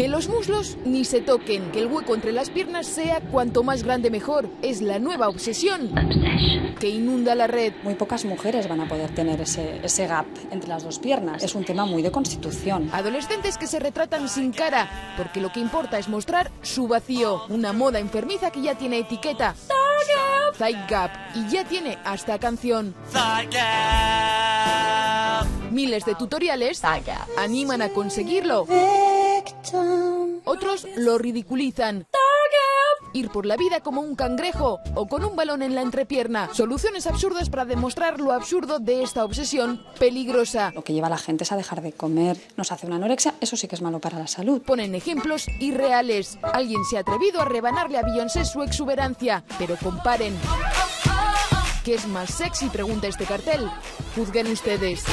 Que los muslos ni se toquen, que el hueco entre las piernas sea cuanto más grande mejor. Es la nueva obsesión que inunda la red. Muy pocas mujeres van a poder tener ese, ese gap entre las dos piernas. Es un tema muy de constitución. Adolescentes que se retratan sin cara, porque lo que importa es mostrar su vacío. Una moda enfermiza que ya tiene etiqueta. Thigh Gap. Y ya tiene hasta canción. Miles de tutoriales animan a conseguirlo. Otros lo ridiculizan. Ir por la vida como un cangrejo o con un balón en la entrepierna. Soluciones absurdas para demostrar lo absurdo de esta obsesión peligrosa. Lo que lleva a la gente es a dejar de comer, nos hace una anorexia, eso sí que es malo para la salud. Ponen ejemplos irreales. Alguien se ha atrevido a rebanarle a Beyoncé su exuberancia, pero comparen. ¿Qué es más sexy? Pregunta este cartel. Juzguen ustedes.